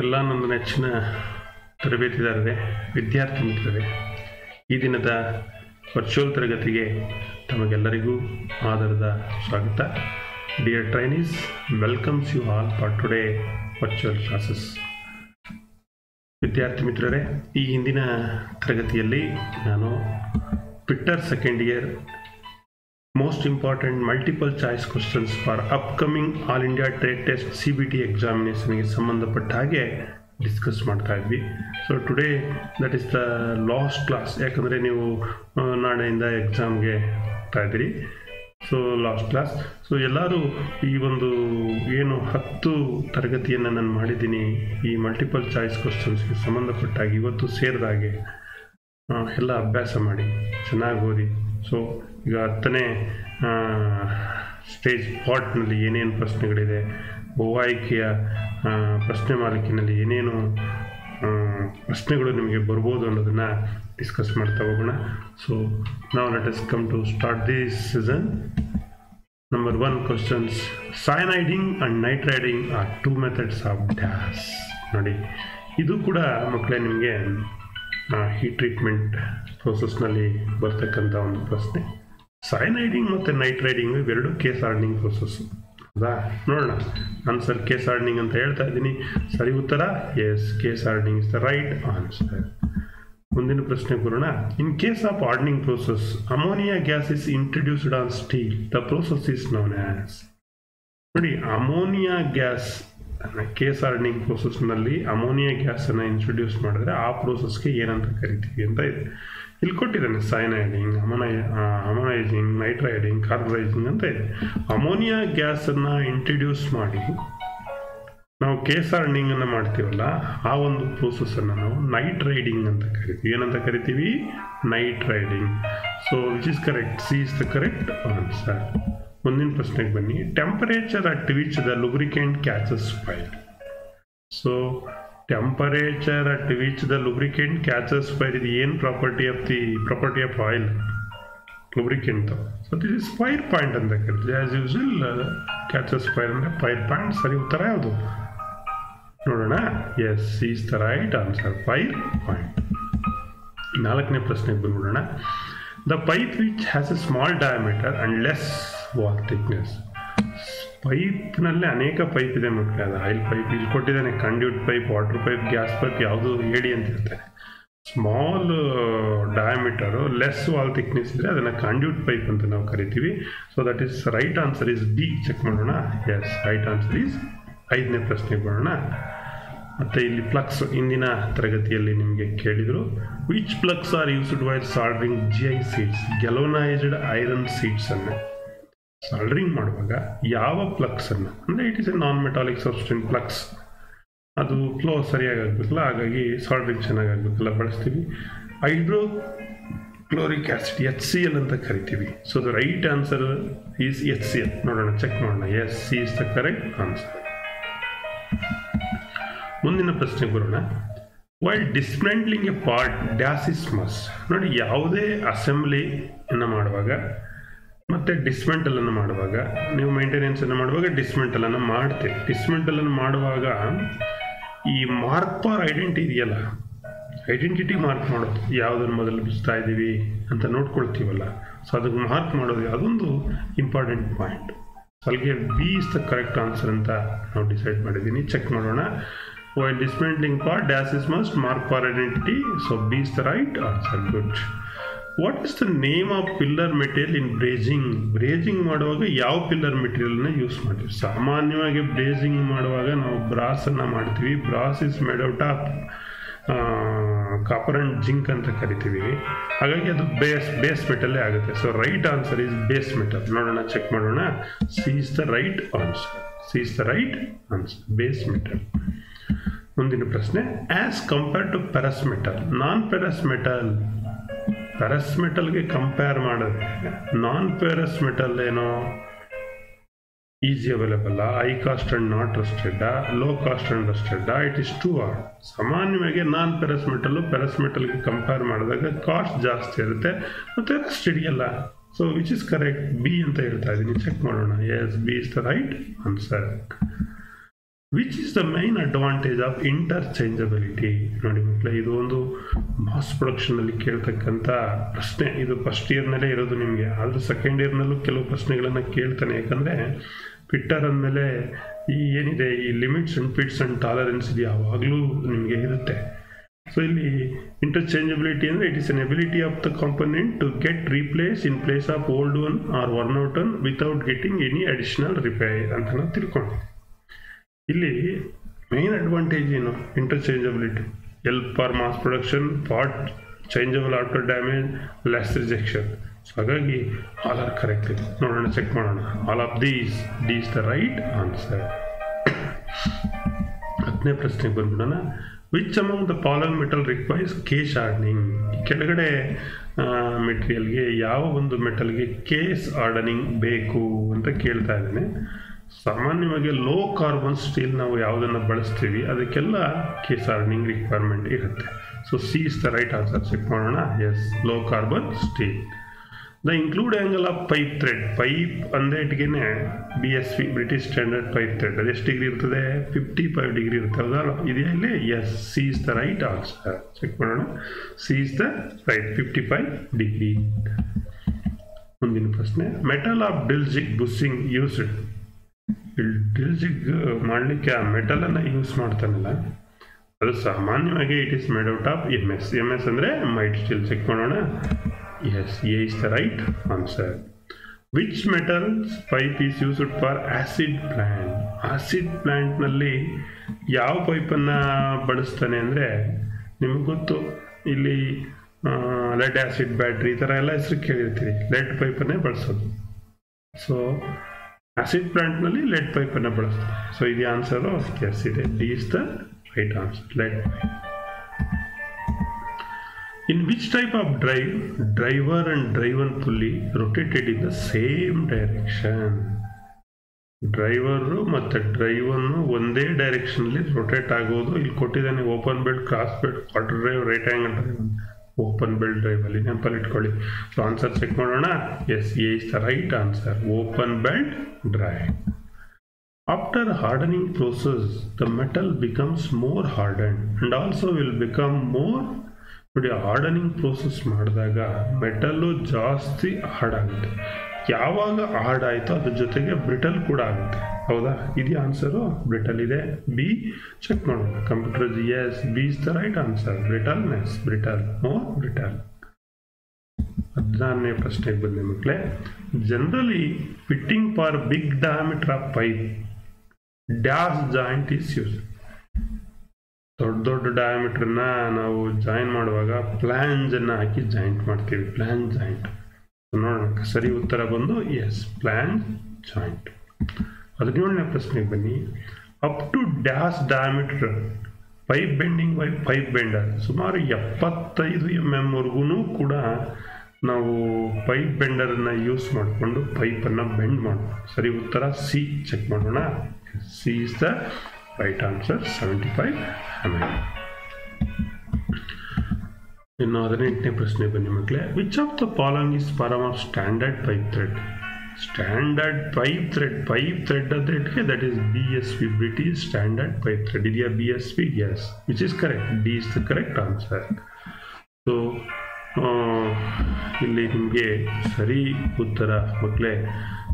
ಎಲ್ಲ ನನ್ನ ನೆಚ್ಚಿನ ತರಬೇತಿದಾರರೇ ವಿದ್ಯಾರ್ಥಿ ಮಿತ್ರರೇ ಈ ದಿನದ ವರ್ಚುವಲ್ ತರಗತಿಗೆ ತಮಗೆಲ್ಲರಿಗೂ ಆಧಾರದ ಸ್ವಾಗತ. Dear trainees welcomes you all for today virtual classes ವಿದ್ಯಾರ್ಥಿ ಮಿತ್ರರೇ ಈ ಹಿಂದಿನ ತರಗತಿಯಲ್ಲಿ ನಾನು fitter second year most important multiple choice questions for upcoming all India trade test C B T ಎಕ್ಸಾಮಿನೇಷನ್ಗೆ ಸಂಬಂಧಪಟ್ಟ ಹಾಗೆ ಡಿಸ್ಕಸ್ ಮಾಡ್ತಾ ಇದ್ವಿ. So today that is the last class ಯಾಕಂದರೆ ನೀವು ನಾಳೆಯಿಂದ ಎಕ್ಸಾಮ್ಗೆ ಹೋಗ್ತಾ ಇದ್ದೀರಿ. ಸೊ ಲಾಸ್ಟ್ ಕ್ಲಾಸ್ ಸೊ ಎಲ್ಲರೂ ಈ ಒಂದು ಏನು ಹತ್ತು ತರಗತಿಯನ್ನು ನಾನು ಮಾಡಿದ್ದೀನಿ, ಈ ಮಲ್ಟಿಪಲ್ ಚಾಯ್ಸ್ ಕ್ವಶನ್ಸ್ಗೆ ಸಂಬಂಧಪಟ್ಟಾಗಿ ಇವತ್ತು ಸೇರಿದಾಗೆ ಎಲ್ಲ ಅಭ್ಯಾಸ ಮಾಡಿ, ಚೆನ್ನಾಗಿ ಓದಿ. ಸೊ, ಈಗ ಹತ್ತನೇ ಸ್ಟೇಜ್ ಪಾಟ್ನಲ್ಲಿ ಏನೇನು ಪ್ರಶ್ನೆಗಳಿದೆ ಬಹು ಆಯ್ಕೆಯ ಪ್ರಶ್ನೆ ಮಾಲಿಕಿನಲ್ಲಿ ಏನೇನು ಪ್ರಶ್ನೆಗಳು ನಿಮಗೆ ಬರ್ಬೋದು ಅನ್ನೋದನ್ನು ಡಿಸ್ಕಸ್ ಮಾಡ್ತಾ ಹೋಗೋಣ. ಸೊ ನಾವು let's come to start this session number one questions cyaniding and nitriding are two methods of dash ನೋಡಿ, ಇದು ಕೂಡ ಮಕ್ಕಳೇ ನಿಮಗೆ ಹೀಟ್ ಟ್ರೀಟ್ಮೆಂಟ್ ಪ್ರೊಸೆಸ್ನಲ್ಲಿ ಬರ್ತಕ್ಕಂಥ ಒಂದು ಪ್ರಶ್ನೆ. ಸೈನೈಡಿಂಗ್ ಮತ್ತು ನೈಟ್ ರೈಡಿಂಗ್ ಇವೆರಡು ಕೇಸ್ ಆರ್ನಿಂಗ್ ಪ್ರೋಸೆಸ್ ಹೌದಾ ನೋಡೋಣ. ಆನ್ಸರ್ ಕೇಸ್ ಆರ್ನಿಂಗ್ ಅಂತ ಹೇಳ್ತಾ ಇದ್ದೀನಿ. ಸರಿ ಉತ್ತರ? Yes case hardening is the right answer ಮುಂದಿನ ಪ್ರಶ್ನೆ ಬರೋಣ. In case of hardening process ammonia gas is introduced on steel the process is known as ನೋಡಿ ಅಮೋನಿಯಾ ಗ್ಯಾಸ್ ಕೇಸ್ ಹಾರ್ಡ್ನಿಂಗ್ ಪ್ರೋಸೆಸ್ನಲ್ಲಿ ಅಮೋನಿಯಾ ಗ್ಯಾಸನ್ನು ಇಂಟ್ರೊಡ್ಯೂಸ್ ಮಾಡಿದ್ರೆ ಆ ಪ್ರೋಸೆಸ್ಗೆ ಏನಂತ ಕರಿತೀವಿ ಅಂತ ಇದೆ. ಇಲ್ಲಿ ಕೊಟ್ಟಿದ್ದಾನೆ ಸೈನೈಡಿಂಗ್ ಅಮೋನೈ ಅಮೋನೈಸಿಂಗ್ ನೈಟ್ರೈಡಿಂಗ್ ಕಾರ್ಬರೈಸಿಂಗ್ ಅಂತ ಇದೆ. ಅಮೋನಿಯಾ ಗ್ಯಾಸನ್ನು ಇಂಟ್ರಡ್ಯೂಸ್ ಮಾಡಿ ನಾವು ಕೇಸ್ ಹಾರ್ಡ್ನಿಂಗ್ ಅನ್ನು ಮಾಡ್ತೀವಲ್ಲ, ಆ ಒಂದು ಪ್ರೋಸೆಸ್ಸನ್ನು ನಾವು ನೈಟ್ ರೈಡಿಂಗ್ ಅಂತ ಕರಿತೀವಿ. ಏನಂತ ಕರಿತೀವಿ? Nitriding so which is correct C is the correct answer ಮುಂದಿನ ಪ್ರಶ್ನೆಗೆ ಬನ್ನಿ. Temperature at which the lubricant catches fire so temperature at which the lubricant catches fire ಇದು ಏನು property of the property of oil lubricant so this is fire point ಅಂತ ಕೇಳ್ತೀವಿ. As usual catches fire ಅಂದರೆ fire point ಸರಿ ಉತ್ತರ ಯಾವುದು? ನೋಡೋಣ. Yes is the right answer fire point ನಾಲ್ಕನೇ ಪ್ರಶ್ನೆಗೆ ಬಂದ್ಬಿಡೋಣ. The pipe which has a small diameter and less wall thickness ಪೈಪ್ನಲ್ಲೇ ಅನೇಕ ಪೈಪ್ ಇದೆ ಮಕ್ಕಳೇ ಅದು ಆಯಿಲ್ ಪೈಪ್ ಇಲ್ಲಿ ಕೊಟ್ಟಿದ್ದಾನೆ. Conduit pipe water pipe gas pipe ಯಾವುದು ಹೇಳಿ ಅಂತ ಇರ್ತಾರೆ small diameter less wall thickness ಇದ್ದರೆ ಅದನ್ನು ಕಂಡ್ಯೂಟ್ ಪೈಪ್ ಅಂತ ನಾವು ಕರಿತೀವಿ. So that is right answer is B check ಮಾಡೋಣ. ಎಸ್ ರೈಟ್ ಆನ್ಸರ್ ಈಸ್ ಐದನೇ ಪ್ರಶ್ನೆಗೆ ಬರೋಣ. ಮತ್ತು ಇಲ್ಲಿ ಪ್ಲಕ್ಸ್ ಇಂದಿನ ತರಗತಿಯಲ್ಲಿ ನಿಮಗೆ ಕೇಳಿದರು. Which flux are used while soldering G I sheets galvanised iron ಸೀಡ್ಸನ್ನು soldering ಮಾಡುವಾಗ ಯಾವ ಪ್ಲಕ್ಸನ್ನು ಅಂದರೆ it is a non metallic substance flux ಅದು ಫ್ಲೋ ಸರಿಯಾಗಿ ಆಗಬೇಕಲ್ಲ, ಹಾಗಾಗಿ ಸಾಲ್ಡ್ರಿಂಗ್ ಚೆನ್ನಾಗಿ ಆಗಬೇಕಲ್ಲ ಬಳಸ್ತೀವಿ. Hydrochloric acid H C L ಅಂತ ಕರಿತೀವಿ. So the right answer is H C L ನೋಡೋಣ ಚೆಕ್ ಮಾಡೋಣ. Yes C is the correct answer ಮುಂದಿನ ಪ್ರಶ್ನೆಗೆ ಬರೋಣ. While dismantling a part dash is must ನೋಡಿ, ಯಾವುದೇ ಅಸೆಂಬ್ಲಿಯನ್ನು ಮಾಡುವಾಗ ಮತ್ತು ಡಿಸ್ಮೆಂಟಲನ್ನು ಮಾಡುವಾಗ, ನೀವು ಮೇಂಟೆನೆನ್ಸನ್ನು ಮಾಡುವಾಗ ಡಿಸ್ಮೆಂಟಲನ್ನು ಮಾಡ್ತೀರಿ. ಡಿಸ್ಮೆಂಟಲನ್ನು ಮಾಡುವಾಗ ಈ ಮಾರ್ಕ್ ಫಾರ್ ಐಡೆಂಟಿ ಇದೆಯಲ್ಲ ಐಡೆಂಟಿಟಿ ಮಾರ್ಕ್ ಮಾಡೋದು. ಯಾವುದನ್ನು ಮೊದಲು ಬಿಸ್ತಾ ಇದ್ದೀವಿ ಅಂತ ನೋಡ್ಕೊಳ್ತೀವಲ್ಲ. ಸೊ ಅದಕ್ಕೆ ಮಾರ್ಕ್ ಮಾಡೋದು ಅದೊಂದು ಇಂಪಾರ್ಟೆಂಟ್ ಪಾಯಿಂಟ್ ಅಲ್ಲಿಗೆ B is the correct answer ಅಂತ ನಾವು ಡಿಸೈಡ್ ಮಾಡಿದ್ದೀನಿ. ಚೆಕ್ ಮಾಡೋಣ. While dismantling for dash is must mark for identity so B is the right answer good what is the name of filler material in brazing brazing ಮಾಡುವಾಗ ಯಾವ pillar ಮೆಟೀರಿಯಲ್ನ use ಮಾಡ್ತೀವಿ? ಸಾಮಾನ್ಯವಾಗಿ ಬ್ರೇಜಿಂಗ್ ಮಾಡುವಾಗ ನಾವು ಬ್ರಾಸನ್ನು ಮಾಡ್ತೀವಿ. Brass is made out of copper and zinc ಅಂತ ಕರಿತೀವಿ. ಹಾಗಾಗಿ ಅದು ಬೇಸ್ ಬೇಸ್ ಮೆಟಲ್ಲೇ ಆಗುತ್ತೆ. So right answer is base metal ನೋಡೋಣ ಚೆಕ್ ಮಾಡೋಣ. C is the right answer C is the right answer base metal ಮುಂದಿನ ಪ್ರಶ್ನೆ. As compare to ferrous metal non ferrous metal ferrous ಮೆಟಲ್ಗೆ compare ಮಾಡಿದ್ರೆ non ferrous metal ಏನೋ easy available high cost and not rusted low cost and rusted it is two or ಸಾಮಾನ್ಯವಾಗಿ non ferrous metal ferrous ಮೆಟಲ್ಗೆ compare ಮಾಡಿದಾಗ cost ಜಾಸ್ತಿ ಇರುತ್ತೆ, ಮತ್ತೆ rust ಹಿಡಿಯಲ್ಲ. So which is correct B ಅಂತ ಹೇಳ್ತಾ ಇದ್ದೀನಿ. ಚೆಕ್ ಮಾಡೋಣ. Yes B is the right answer which is the main advantage of interchangeability ನೋಡಿ ಮಕ್ಕಳೇ ಇದು ಒಂದು ಮಾಸ್ ಪ್ರೊಡಕ್ಷನಲ್ಲಿ ಕೇಳ್ತಕ್ಕಂಥ ಪ್ರಶ್ನೆ. ಇದು ಫಸ್ಟ್ ಇಯರ್ನಲ್ಲೇ ಇರೋದು ನಿಮಗೆ. ಆದರೆ ಸೆಕೆಂಡ್ ಇಯರ್ನಲ್ಲೂ ಕೆಲವು ಪ್ರಶ್ನೆಗಳನ್ನು ಕೇಳ್ತಾನೆ. ಯಾಕಂದರೆ ಫಿಟ್ಟರ್ ಅಂದಮೇಲೆ ಈ ಏನಿದೆ, ಈ limits and fits and tolerance ಇದು ಯಾವಾಗಲೂ ನಿಮಗೆ ಇರುತ್ತೆ. ಸೊ ಇಲ್ಲಿ ಇಂಟರ್ಚೇಂಜಬಿಲಿಟಿ ಅಂದರೆ it is an ability of the component to get replace in place of old one or one out one without getting any additional repair ಅಂತ ನಾವು ತಿಳ್ಕೊಂಡು ಇಲ್ಲಿ ಮೇನ್ ಅಡ್ವಾಂಟೇಜ್ ಏನು? Interchangeability L for mass production part changeable after damage less rejection so ಹಾಗಾಗಿ all are correct ಇದೆ ನೋಡೋಣ check ಮಾಡೋಣ. All of these these the right answer ಹತ್ತನೇ ಪ್ರಶ್ನೆಗೆ ಬಂದ್ಬಿಡೋಣ. Which among the following metal requires case hardening ಕೆಳಗಡೆ ಮೆಟೀರಿಯಲ್ಗೆ ಯಾವ ಒಂದು ಮೆಟಲ್ಗೆ ಕೇಸ್ ಆರ್ಡನಿಂಗ್ ಬೇಕು ಅಂತ ಕೇಳ್ತಾ ಇದ್ದೇನೆ. ಸಾಮಾನ್ಯವಾಗಿ ಲೋ ಕಾರ್ಬನ್ ಸ್ಟೀಲ್ ನಾವು ಯಾವುದನ್ನು ಬಳಸ್ತೀವಿ, ಅದಕ್ಕೆಲ್ಲ ಕೇಸ್ ಆರ್ಡನಿಂಗ್ ರಿಕ್ವೈರ್ಮೆಂಟ್ ಇರುತ್ತೆ. So C is the right answer check ಮಾಡೋಣ. Yes low carbon steel the included angle of pipe thread pipe ಅಂದೇಟ್ಗೆನೆ B S P British standard pipe thread ಅದು ಎಷ್ಟು degree ಇರ್ತದೆ? Fifty five degree ಇರುತ್ತೆ. ಹೌದಾ? ಇದೆಯಾ yes C is the right answer check ಮಾಡೋಣ. C is the right fifty five degree ಮುಂದಿನ ಪ್ರಶ್ನೆ. Metal of drill jig bushing used drill jig ಮಾಡಲಿಕ್ಕೆ ಆ ಮೆಟಲನ್ನು ಯೂಸ್ ಮಾಡ್ತಾನಲ್ಲ, ಅದು ಸಾಮಾನ್ಯವಾಗಿ it is made out of M S M S ಅಂದರೆ ಮೈಟ್ ಸ್ಟಿಲ್ ಚೆಕ್ ಮಾಡೋಣ. Yes A is the right answer which metals pipe is used for acid plant acid ಪ್ಲ್ಯಾಂಟ್ನಲ್ಲಿ ಯಾವ ಪೈಪನ್ನು ಬಳಸ್ತಾನೆ ಅಂದರೆ, ನಿಮಗೆ ಗೊತ್ತು, ಇಲ್ಲಿ ಲೆಡ್ ಆ್ಯಸಿಡ್ ಬ್ಯಾಟ್ರಿ ಈ ಥರ ಎಲ್ಲ ಹೆಸರು ಕೇಳಿರ್ತೀರಿ ಲೆಡ್ ಪೈಪನ್ನೇ ಬಳಸೋದು. ಸೊ ಆಸಿಡ್ ಪ್ಲಾಂಟ್ನಲ್ಲಿ ಲೆಡ್ ಪೈಪನ್ನು ಬಳಸ್ತಾರೆ. ಸೊ ಇದು ಆನ್ಸರು ಎಸ್ ಇದೆ D is the right answer led in which type of drive driver and driven pulley rotated in the same direction driver ಮತ್ತು ಡ್ರೈವನ್ನು ಒಂದೇ ಡೈರೆಕ್ಷನಲ್ಲಿ ರೊಟೇಟ್ ಆಗೋದು. ಇಲ್ಲಿ ಕೊಟ್ಟಿದ್ದಾನೆ open belt cross belt quarter drive right angle drive open belt ಡ್ರೈವಲ್ಲಿ ನೆನಪಲ್ಲಿ ಇಟ್ಕೊಳ್ಳಿ. So answer check ಮಾಡೋಣ. Yes A is the right answer open belt drive after hardening process the metal becomes more harden and also will become more ನೋಡಿ hardening process ಮಾಡಿದಾಗ metal ಜಾಸ್ತಿ ಹಾರ್ಡಾಗುತ್ತೆ ಯಾವಾಗ hard ಆಯಿತೋ ಅದ್ರ ಜೊತೆಗೆ ಬ್ರಿಟಲ್ ಕೂಡ ಆಗುತ್ತೆ. ಹೌದಾ? ಇದು ಆನ್ಸರು ಬ್ರಿಟಲ್ ಇದೆ. ಬಿ ಚೆಕ್ ಮಾಡೋಣ computer yes B is the right answer brittle mess brittle no brittle ಹದಿನಾರನೇ ಪ್ರಶ್ನೆಗೆ ಬಂದೆ ಮಕ್ಕಳೇ generally fitting for big diameter of pipe dash joint is use ದೊಡ್ಡ ದೊಡ್ಡ ಡಯಾಮೀಟ್ರನ್ನ ನಾವು ಜಾಯಿನ್ ಮಾಡುವಾಗ ಪ್ಲ್ಯಾನ್ಸನ್ನು ಹಾಕಿ ಜಾಯಿಂಟ್ ಮಾಡ್ತೀವಿ. ಪ್ಲ್ಯಾನ್ ಜಾಯಿಂಟ್ ನೋಡೋಣ ಸರಿ, ಉತ್ತರ ಬಂದು ಎಸ್ ಪ್ಲ್ಯಾನ್ ಜಾಯಿಂಟ್ ಹದಿನೇಳನೇ ಪ್ರಶ್ನೆಗೆ ಬನ್ನಿ. Up to dash diameter pipe bending by pipe bender ಸುಮಾರು ಎಪ್ಪತ್ತೈದು ಎಂ ಎಮ್ವರೆಗೂ ಕೂಡ ನಾವು ಪೈಪ್ ಬೆಂಡರನ್ನು ಯೂಸ್ ಮಾಡಿಕೊಂಡು ಪೈಪನ್ನು ಬೆಂಡ್ ಮಾಡೋಣ ಸರಿ, ಉತ್ತರ ಸಿ ಚೆಕ್ ಮಾಡೋಣ. C is the right answer seventy five M M ಇನ್ನು ಹದಿನೆಂಟನೇ ಪ್ರಶ್ನೆ ಬನ್ನಿ ಮಕ್ಕಳೇ. Which of the following is form of standard pipe thread standard pipe thread pipe thread ಅದಕ್ಕೆ that is B S V British standard pipe thread ಇದೆಯಾ B S P S which is correct D is the correct answer so ಇಲ್ಲಿ ನಿಮಗೆ ಸರಿ ಉತ್ತರ ಮಕ್ಕಳೇ.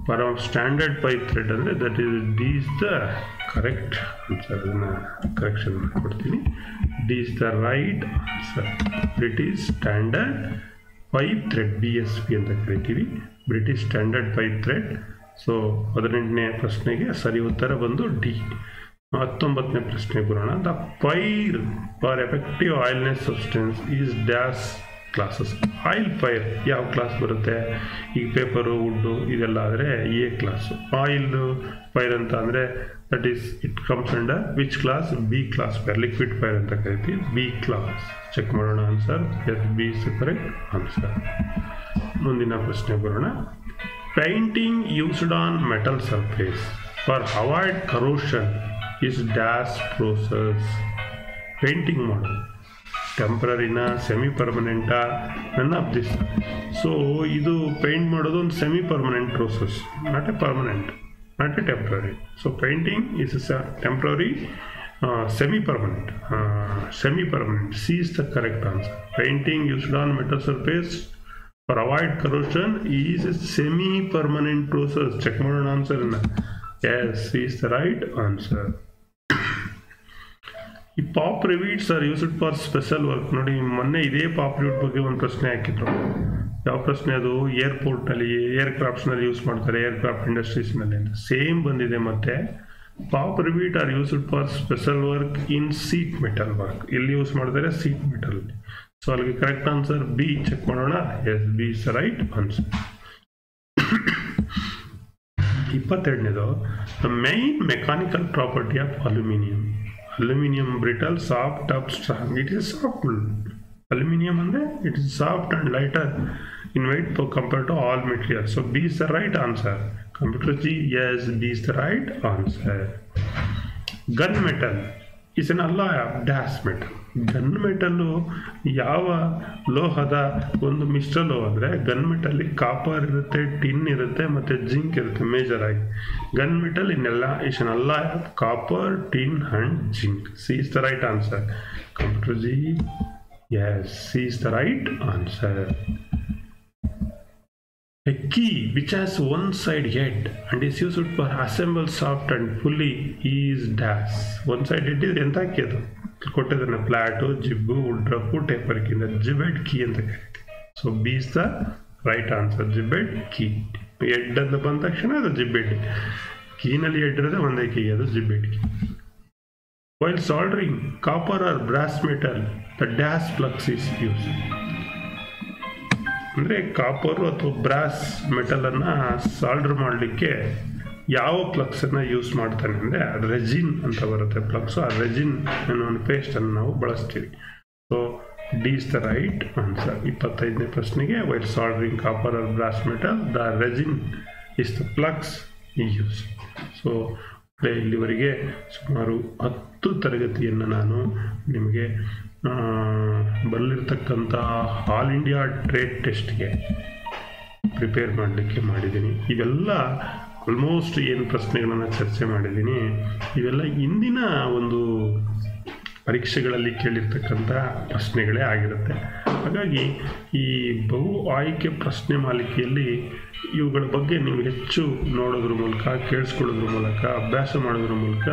For of standard pipe thread ಅಂದರೆ that is D is the correct answer ಅದನ್ನು correction ಮಾಡಿಕೊಡ್ತೀನಿ. D is the right British standard pipe thread B S P ಅಂತ ಕರಿತೀವಿ. British standard pipe thread. So ಹದಿನೆಂಟನೇ ಪ್ರಶ್ನೆಗೆ ಸರಿ ಉತ್ತರ ಬಂದು ಡಿ ಹತ್ತೊಂಬತ್ತನೇ ಪ್ರಶ್ನೆ ಬರೋಣ. The fire for effective oiliness substance is dash classes oil fire ಯಾವ ಕ್ಲಾಸ್ ಬರುತ್ತೆ? ಈಗ ಪೇಪರು ವುಡ್ಡು ಇದೆಲ್ಲ ಆದರೆ ಎ ಕ್ಲಾಸು ಆಯಿಲ್ ಫೈರ್ ಅಂತ ಅಂದರೆ that is it comes under which class B class fire liquid fire ಅಂತ ಕರಿತೀವಿ. ಬಿ ಕ್ಲಾಸ್ ಚೆಕ್ ಮಾಡೋಣ answer yes B is correct answer ಮುಂದಿನ ಪ್ರಶ್ನೆ ಬರೋಣ. Painting used on metal surface for avoid corrosion is dash process painting ಮಾಡೋದು ಟೆಂಪ್ರರಿನ semi ಪರ್ಮನೆಂಟಾ none of so ಇದು paint ಮಾಡೋದು ಒಂದು semi permanent process not a permanent not a temporary so painting is is a temporary semi permanent semi permanent C is the correct answer painting used on metal surface for avoid corrosion is a semi permanent process check ಮಾಡೋಣ answer yes is the right answer ಈ pop rivets are used for special work. ನೋಡಿ, ಮೊನ್ನೆ ಇದೇ pop rivet ಬಗ್ಗೆ ಒಂದು ಪ್ರಶ್ನೆ ಹಾಕಿದ್ರು. ಯಾವ ಪ್ರಶ್ನೆ ಅದು? ಏರ್ಪೋರ್ಟ್ನಲ್ಲಿ ಏರ್ ಕ್ರಾಫ್ಟ್ಸ್ನಲ್ಲಿ ಯೂಸ್ ಮಾಡ್ತಾರೆ ಏರ್ ಕ್ರಾಫ್ಟ್ ಇಂಡಸ್ಟ್ರೀಸ್ನಲ್ಲಿ ಸೇಮ್ ಬಂದಿದೆ ಮತ್ತೆ. Pop rivet are used for special work in sheet metal work. ಎಲ್ಲಿ ಯೂಸ್ ಮಾಡ್ತಾರೆ? ಸೀಟ್ ಮೆಟಲ್ ಸೊ, ಅಲ್ಲಿಗೆ ಕರೆಕ್ಟ್ ಆನ್ಸರ್ ಬಿ. ಚೆಕ್ ಮಾಡೋಣ. Yes, B is right answer. ಇಪ್ಪತ್ತೆರಡನೇದು, the main mechanical property of aluminium. Aluminium brittle soft tough strong it is soft aluminium ಅಂದರೆ it is soft and lighter in weight compare to all material so B is the right answer computer G S B is the right answer gun metal is an alloy dash metal gun metal ಯಾವ ಲೋಹದ ಒಂದು ಮಿಶ್ರ ಲೋಹ ಅಂದರೆ gun ಮೆಟಲ್ಲಿ copper ಇರುತ್ತೆ tin ಇರುತ್ತೆ ಮತ್ತು ಜಿಂಕ್ ಇರುತ್ತೆ ಮೇಜರ್ ಆಗಿ. ಗನ್ ಮೆಟಲ್ ಇನ್ನೆಲ್ಲ is an alloy copper tin and zinc C is the right answer computer G S C is the right answer A key which has one side head and is used for assemble soft and fully is dash. One side head ಇದ್ರೆ ಎಂತ key ಅದು? ಕೊಟ್ಟಿದ್ದಾನೆ flat gib woodruff ಟೇಪರ್ಕಿಂದ gib head key ಅಂತ so B is the right answer gib head key. Head ಅಂತ ಬಂದ ತಕ್ಷಣ ಅದು ಜಿಬೆಡ್ ಕೀನಲ್ಲಿ ಹೆಡ್ ಇರೋದೇ ಒಂದೇ ಕೀ, ಅದು gib head key. While soldering copper or brass metal the dash flux is use ಅಂದರೆ ಕಾಪರು ಅಥವಾ ಬ್ರಾಸ್ ಮೆಟಲನ್ನು ಸಾಲ್ಡ್ರ್ ಮಾಡಲಿಕ್ಕೆ ಯಾವ ಪ್ಲಕ್ಸನ್ನು ಯೂಸ್ ಮಾಡ್ತಾನೆ ಅಂದರೆ ರೆಜಿನ್ ಅಂತ ಬರುತ್ತೆ ಪ್ಲಕ್ಸು ಆ ರೆಜಿನ್ ಅನ್ನೋ ಒಂದು ಪೇಸ್ಟನ್ನು ನಾವು ಬಳಸ್ತೀವಿ. So D is the right answer ಇಪ್ಪತ್ತೈದನೇ ಪ್ರಶ್ನೆಗೆ while soldering copper or brass metal the resin is the flux use so ಇಲ್ಲಿವರೆಗೆ ಸುಮಾರು ಹತ್ತು ತರಗತಿಯನ್ನು ನಾನು ನಿಮಗೆ ಬರಲಿರ್ತಕ್ಕಂಥ ಆಲ್ ಇಂಡಿಯಾ ಟ್ರೇಡ್ ಟೆಸ್ಟ್ಗೆ ಪ್ರಿಪೇರ್ ಮಾಡಲಿಕ್ಕೆ ಮಾಡಿದ್ದೀನಿ. ಇವೆಲ್ಲ ಆಲ್ಮೋಸ್ಟ್ ಏನು ಪ್ರಶ್ನೆಗಳನ್ನು ಚರ್ಚೆ ಮಾಡಿದ್ದೀನಿ. ಇವೆಲ್ಲ ಇಂದಿನ ಒಂದು ಪರೀಕ್ಷೆಗಳಲ್ಲಿ ಕೇಳಿರ್ತಕ್ಕಂಥ ಪ್ರಶ್ನೆಗಳೇ ಆಗಿರುತ್ತೆ. ಹಾಗಾಗಿ ಈ ಬಹು ಆಯ್ಕೆ ಪ್ರಶ್ನೆ ಮಾಲಿಕೆಯಲ್ಲಿ ಇವುಗಳ ಬಗ್ಗೆ ನೀವು ಹೆಚ್ಚು ನೋಡೋದ್ರ ಮೂಲಕ, ಕೇಳಿಸ್ಕೊಳ್ಳೋದ್ರ ಮೂಲಕ, ಅಭ್ಯಾಸ ಮಾಡೋದ್ರ ಮೂಲಕ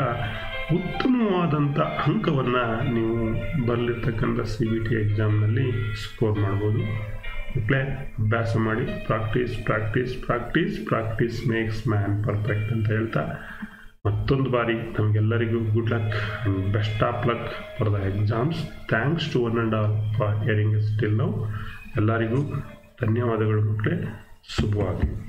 ಉತ್ತಮವಾದಂಥ ಅಂಕವನ್ನು ನೀವು ಬರಲಿರ್ತಕ್ಕಂಥ ಸಿ ಬಿ ಟಿ ಎಕ್ಸಾಮ್ನಲ್ಲಿ ಸ್ಕೋರ್ ಮಾಡ್ಬೋದು. ಮಕ್ಕಳೇ ಅಭ್ಯಾಸ ಮಾಡಿ practice practice practice practice makes man perfect ಅಂತ ಹೇಳ್ತಾ ಮತ್ತೊಂದು ಬಾರಿ ನಮಗೆಲ್ಲರಿಗೂ good luck and best of luck for the exams. Thanks to one and all for hearing still now. ಎಲ್ಲರಿಗೂ ಧನ್ಯವಾದಗಳು ಮಕ್ಕಳೇ. ಶುಭವಾಗಲಿ.